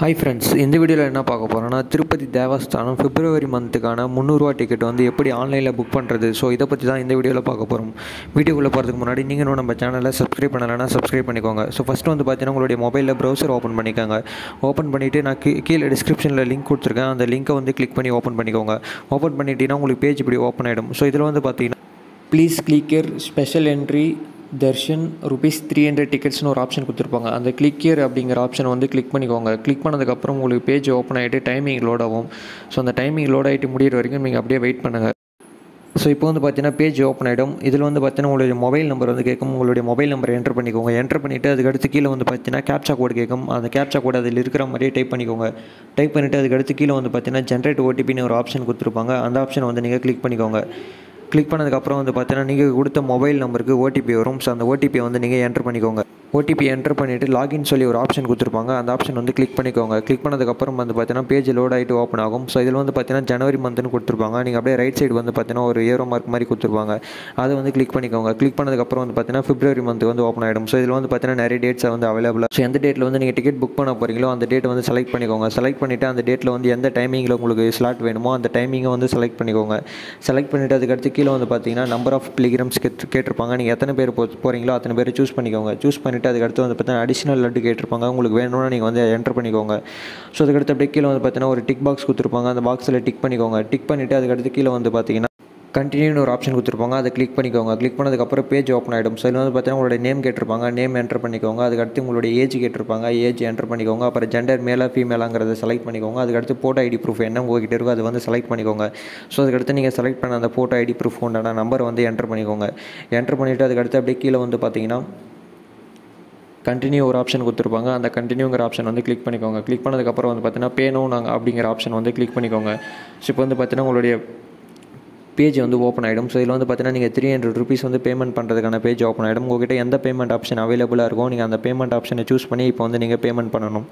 Hi friends இந்த வீடியோவில் என்ன பார்க்க போகிறோன்னா திருப்பதி தேவஸ்தானம் பிப்ரவரி மந்த்துக்கான முந்நூறுரூவா டிக்கெட் வந்து எப்படி ஆன்லைனில் புக் பண்ணுறது ஸோ இதை பற்றி தான் இந்த வீடியோவில் பார்க்க போகிறோம் வீடியோக்குள்ளே போகிறதுக்கு முன்னாடி நீங்கள் நம்ம சேனலை சப்ஸ்கிரைப் பண்ணலைன்னா சப்ஸ்கிரைப் பண்ணிக்கோங்க. ஸோ ஃபஸ்ட்டு வந்து பார்த்தீங்கன்னா உங்களுடைய மொபைலில் ப்ரௌசர் ஓப்பன் பண்ணிக்கோங்க. ஓப்பன் பண்ணிவிட்டு நான் கீ கீழே டிஸ்கிரிப்ஷனில் லிங்க் கொடுத்துருக்கேன். அந்த லிங்க்கை வந்து கிளிக் பண்ணி ஓப்பன் பண்ணிக்கோங்க. ஓப்பன் பண்ணிட்டீங்கன்னா உங்களுக்கு பேஜ் இப்படி ஓப்பன் ஆகிடும் ஸோ இதில் வந்து பார்த்தீங்கன்னா please clicker special entry darshan rupees three hundred டிக்கெட்ஸ்னு ஒரு ஆப்ஷன் கொடுத்துருப்பாங்க. அந்த கிளிக்கியர் அப்படிங்கிற ஆப்ஷனை வந்து கிளிக் பண்ணிக்கோங்க. கிளிக் பண்ணதுக்கப்புறம் உங்களுக்கு பேஜ் ஓப்பன் ஆகிட்டு டைமிங் லோட் ஆகும். ஸோ அந்த டைமிங் லோட் ஆகிட்டு முடியிற வரைக்கும் நீங்கள் அப்படியே வெயிட் பண்ணுங்கள் ஸோ இப்போ வந்து பார்த்தீங்கன்னா பேஜ் ஓப்பன் ஆகிடும் இதில் வந்து பார்த்தீங்கன்னா உங்களுடைய மொபைல் நம்பர் வந்து கேட்கும். உங்களுடைய மொபைல் நம்பர் என்டர் பண்ணிக்கோங்க. என்டர் பண்ணிவிட்டு அதுக்கடுத்து கீழே வந்து பார்த்தீங்கன்னா கேப்சா கோடு கேட்கும். அந்த கேப்சா கோடு அதில் இருக்கிற மாதிரியே டைப் பண்ணிக்கோங்க. டைப் பண்ணிவிட்டு அதுக்கடுத்து கீழே வந்து பார்த்தீங்கன்னா ஜென்ரேட் ஓடிபின்னு ஒரு ஆப்ஷன் கொடுத்துருப்பாங்க. அந்த ஆப்ஷனை வந்து நீங்கள் கிளிக் பண்ணிக்கோங்க. கிளிக் பண்ணதுக்கப்புறம் வந்து பார்த்தீங்கன்னா நீங்கள் கொடுத்த மொபைல் நம்பருக்கு ஓடிபி வரும். ஸோ அந்த ஓடிபியை வந்து நீங்கள் என்டர் பண்ணிக்கோங்க. ஓடிபி என்டர் பண்ணிவிட்டு லாகின் சொல்லி ஒரு ஆப்ஷன் கொடுத்துருப்பாங்க. அந்த ஆப்ஷன் வந்து கிளிக் பண்ணிக்கோங்க. கிளிக் பண்ணதுக்கப்புறம் வந்து பார்த்தீங்கன்னா பேஜ் லோட் ஆகிட்டு ஓப்பன் ஆகும். ஸோ இதில் வந்து பார்த்தீங்கன்னா ஜனவரி மந்த்னு கொடுத்துருப்பாங்க. நீங்கள் அப்படியே ரைட் சைடு வந்து பார்த்தீங்கன்னா ஒரு ஏரோ மார்க் மாதிரி கொடுத்துருப்பாங்க. அதை வந்து கிளிக் பண்ணிக்கோங்க. கிளிக் பண்ணதுக்கப்புறம் வந்து பார்த்தீங்கன்னா பிப்ரவரி மந்த் வந்து ஓப்பன் ஆகிடும் ஸோ இதில் வந்து பார்த்தீங்கன்னா நிறைய டேட்ஸ் வந்து அவைலபிளாக ஸோ எந்த டேட்டில் வந்து நீங்கள் டிக்கெட் புக் பண்ண போகிறீங்களோ அந்த டேட் வந்து செலக்ட் பண்ணிக்கோங்க. செலக்ட் பண்ணிவிட்டு அந்த டேட்டில் வந்து எந்த டைமிங்கில் உங்களுக்கு ஸ்லாட் வேணுமோ அந்த டைமிங்கை வந்து செலக்ட் பண்ணிக்கோங்க. செலக்ட் பண்ணிவிட்டு அதுக்கடுத்து கீழே வந்து பார்த்தீங்கன்னா நம்பர் ஆஃப் பிலிகிராம்ஸ் கேட்டு கேட்டிருப்பாங்க. நீங்கள் எத்தனை பேர் போ போகிறீங்களோ அத்தனை பேர் சூஸ் பண்ணிக்கோங்க. சூஸ் பண்ணிவிட்டு அதுக்கடுத்து வந்து பார்த்தீங்கன்னா அடிஷனல் லட்டு கேட்டிருப்பாங்க. உங்களுக்கு வேணும்னா நீங்கள் வந்து என்டர் பண்ணிக்கோங்க. ஸோ அதுக்கடுத்து அப்படியே கீழே வந்து பார்த்தீங்கன்னா ஒரு டிக் பாக்ஸ் கொடுத்துருப்பாங்க. அந்த பாக்ஸில் டிக் பண்ணிக்கோங்க. டிக் பண்ணிவிட்டு அதுக்கடுத்து கீழே வந்து பார்த்தீங்கன்னா கண்டினியூன்னு ஒரு ஆப்ஷன் கொடுத்துருப்பாங்க. அதை கிளிக் பண்ணிக்கோங்க. கிளிக் பண்ணதுக்கப்புறம் பேஜ் ஓப்பன் ஆகிடும் ஸோ இதில் வந்து பார்த்தீங்கன்னா உங்களுடைய நேம் கேட்டிருப்பாங்க. நேம் என்டர் பண்ணிக்கோங்க. அதுக்கடுத்து உங்களுடைய ஏஜ் கேட்டிருப்பாங்க. ஏஜ் என்டர் பண்ணிக்கோங்க. அப்புறம் ஜெண்டர் மேலே ஃபீமேலாங்கிறத செலக்ட் பண்ணிக்கோங்க. அதுக்கடுத்து ஃபோட்டோ ஐடி ப்ரூஃப் என்ன உங்ககிட்ட இருக்கோ அது வந்து செலக்ட் பண்ணிக்கோங்க. ஸோ அதுக்கடுத்து நீங்கள் செலக்ட் பண்ண அந்த ஃபோட்டோ ஐடி ப்ரூஃப் உண்டான நம்பர் வந்து என்டர் பண்ணிக்கோங்க. என்டர் பண்ணிவிட்டு அதுக்கடுத்து அப்படியே கீழே வந்து பார்த்தீங்கன்னா கண்டினியூ ஒரு ஆப்ஷன் கொடுத்துருப்பாங்க. அந்த கண்டினியூங்கிற ஆப்ஷன் வந்து கிளிக் பண்ணிக்கோங்க. கிளிக் பண்ணதுக்கப்புறம் வந்து பார்த்தீங்கன்னா பேனோ நாங்கள் அப்படிங்கிற ஆப்ஷன் வந்து கிளிக் பண்ணிக்கோங்க. ஸோ இப்போ வந்து பார்த்தீங்கன்னா உங்களுடைய பேஜ் வந்து ஓப்பன் ஆகிடும் ஸோ இதில் வந்து பார்த்தீங்கன்னா நீங்கள் த்ரீ ஹண்ட்ரட் ருபீஸ் வந்து பேமெண்ட் பண்ணுறதுக்கான பேஜ் ஓப்பன் ஆகிடும் உங்கள்கிட்ட எந்த பேமெண்ட் ஆப்ஷன் அவைலபிளாக இருக்கும் நீங்கள் அந்த பேமெண்ட் ஆப்ஷனை சூஸ் பண்ணி இப்போ வந்து நீங்கள் பேமெண்ட் பண்ணணும்.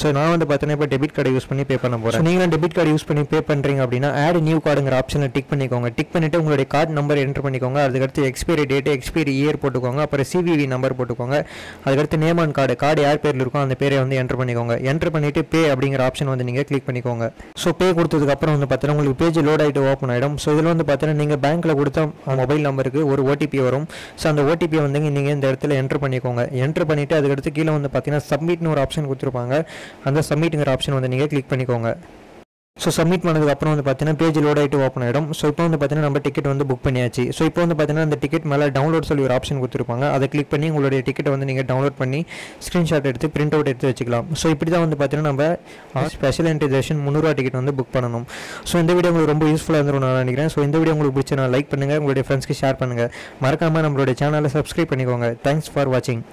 ஸோ நான் வந்து பார்த்தீங்கன்னா இப்போ டெபிட் கார்டு யூஸ் பண்ணி பே பண்ண போகிறேன் நீங்களும் டெபிட் கார்டு யூஸ் பண்ணி பே பண்ணுறீங்க அப்படின்னா ஆட் நியூ கார்டுங்கிற ஆப்ஷனை டிக் பண்ணிக்கோங்க. டிக் பண்ணிவிட்டு உங்களுடைய கார்டு நம்பர் என்டர் பண்ணிக்கோங்க. அதுக்கடுத்து எக்ஸ்பைரி டேட்டு எக்ஸ்பைரி இயர் போட்டுக்கோங்க. அப்புறம் சிவிவி நம்பர் போட்டுக்கோங்க. அதுக்கடுத்து நேம் அண்ட் கார்டு கார்டு யார் பேரில் இருக்கோ அந்த பேரை வந்து என்டர் பண்ணிக்கோங்க. என்டர் பண்ணிவிட்டு பே அப்படிங்கிற ஆப்ஷன் வந்து நீங்கள் கிளிக் பண்ணிக்கோங்க. ஸோ பே கொடுத்ததுக்கப்புறம் வந்து பார்த்தீங்கன்னா உங்களுக்கு பேஜ் லோட் ஆகிட்டு ஓப்பன் ஆகிடும் ஸோ இதில் வந்து பார்த்தீங்கன்னா நீங்கள் பேங்க்கில் கொடுத்த மொபைல் நம்பருக்கு ஒரு ஓடிபி வரும். ஸோ அந்த ஓடிபியை வந்து நீங்கள் இந்த இடத்துல என்டர் பண்ணிக்கோங்க. என்டர் பண்ணிவிட்டு அதுக்கடுத்து கீழே வந்து பார்த்தீங்கன்னா சப்மிட்னு ஒரு ஆப்ஷன் கொடுத்துருப்பாங்க. அந்த சப்மிட்டுங்கிற ஆப்ஷன் வந்து நீங்கள் கிளிக் பண்ணிக்கோங்க. ஸோ சப்மிட் பண்ணதுக்கப்புறம் வந்து பார்த்தீங்கன்னா பேஜ் லோட் ஆகிட்டு ஓப்பன் ஆகிடும் ஸோ இப்போ வந்து பார்த்தீங்கன்னா நம்ம டிக்கெட் வந்து புக் பண்ணியாச்சு. ஸோ இப்போ வந்து பார்த்தீங்கன்னா அந்த டிக்கெட் மேலே டவுன்லோட் சொல்லி ஒரு ஆப்ஷன் கொடுத்துருப்பாங்க. அதை கிளிக் பண்ணி உங்களுடைய டிக்கெட்டை வந்து நீங்கள் டவுன்லோட் பண்ணி ஸ்க்ரீன்ஷாட் எடுத்து பிரிண்ட் அவுட் எடுத்து வச்சுக்கலாம். ஸோ இப்படி தான் வந்து பார்த்தீங்கன்னா நம்ம ஸ்பெஷல் என்ட்ரிசேஷன் முந்நூறுவா டிக்கெட் வந்து புக் பண்ணணும். ஸோ இந்த வீடியோ உங்களுக்கு ரொம்ப யூஸ்ஃபுல்லாக இருந்துரும் நான் நினைக்கிறேன். ஸோ இந்த வீடியோ உங்களுக்கு பிடிச்ச நான் லைக் பண்ணுங்கள் உங்களுடைய ஃப்ரெண்ட்ஸ்க்கு ஷேர் பண்ணுங்கள் மறக்காமல் நம்மளுடைய சேனலை சப்ஸ்கிரைப் பண்ணிக்கோங்க. தேங்க்ஸ் ஃபார் வாட்சிங்